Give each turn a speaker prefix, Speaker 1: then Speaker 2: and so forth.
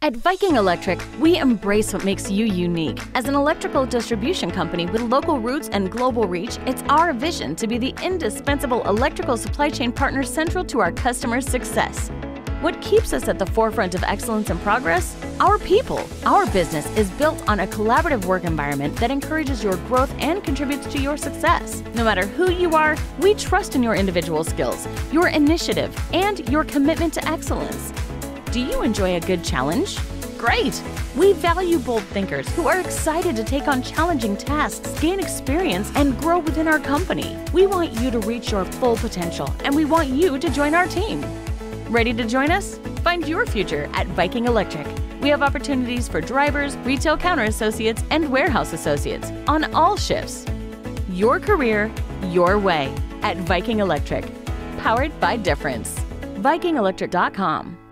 Speaker 1: At Viking Electric, we embrace what makes you unique. As an electrical distribution company with local roots and global reach, it's our vision to be the indispensable electrical supply chain partner central to our customers' success. What keeps us at the forefront of excellence and progress? Our people. Our business is built on a collaborative work environment that encourages your growth and contributes to your success. No matter who you are, we trust in your individual skills, your initiative, and your commitment to excellence. Do you enjoy a good challenge? Great! We value bold thinkers who are excited to take on challenging tasks, gain experience, and grow within our company. We want you to reach your full potential, and we want you to join our team. Ready to join us? Find your future at Viking Electric. We have opportunities for drivers, retail counter associates, and warehouse associates on all shifts. Your career, your way at Viking Electric. Powered by Difference. VikingElectric.com.